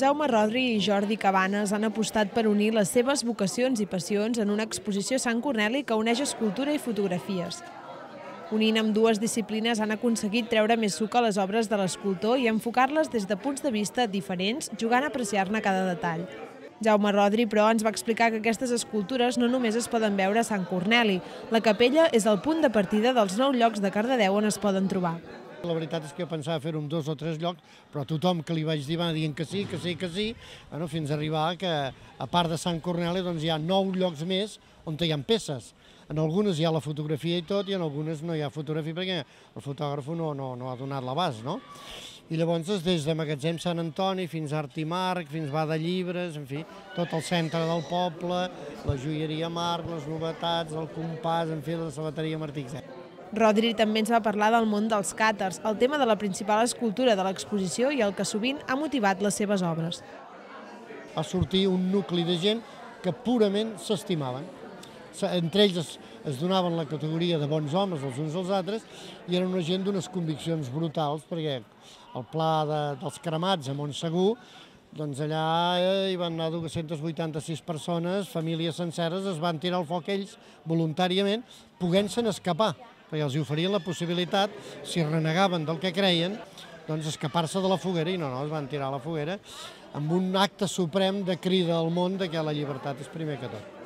Jaume Rodri i Jordi Cabanes han apostat per unir les seves vocacions i passions en una exposició Sant Corneli que uneix escultura i fotografies. Unint amb dues disciplines han aconseguit treure més suc a les obres de l'escultor i enfocar-les des de punts de vista diferents, jugant a apreciar-ne cada detall. Jaume Rodri, però, ens va explicar que aquestes escultures no només es poden veure a Sant Corneli. La capella és el punt de partida dels nou llocs de Cardedeu on es poden trobar. La veritat és que jo pensava fer-ho en dos o tres llocs, però tothom que li vaig dir va dient que sí, que sí, que sí, bueno, fins a arribar que, a part de Sant Corneli, doncs hi ha nou llocs més on hi ha peces. En algunes hi ha la fotografia i tot, i en algunes no hi ha fotografia perquè el fotògraf no, no, no ha donat l'abast, no? I llavors des de Magatzem Sant Antoni fins a Artimarc, fins a de Llibres, en fi, tot el centre del poble, la joieria Marc, les novetats, el compàs, en fi, la sabateria Martí. Rodri també ens va parlar del món dels càters, el tema de la principal escultura de l'exposició i el que sovint ha motivat les seves obres. Va sortir un nucli de gent que purament s'estimaven. Entre ells es, es donaven la categoria de bons homes els uns als altres i eren una gent d'unes conviccions brutals perquè el pla de, dels cremats a Montsegur doncs allà eh, hi van anar 286 persones, famílies senceres, es van tirar al foc ells voluntàriament, poguent-se'n escapar perquè els oferien la possibilitat, si renegaven del que creien, doncs escapar-se de la foguera, i no, no, es van tirar a la foguera, amb un acte suprem de crida al món de que la llibertat és primer que tot.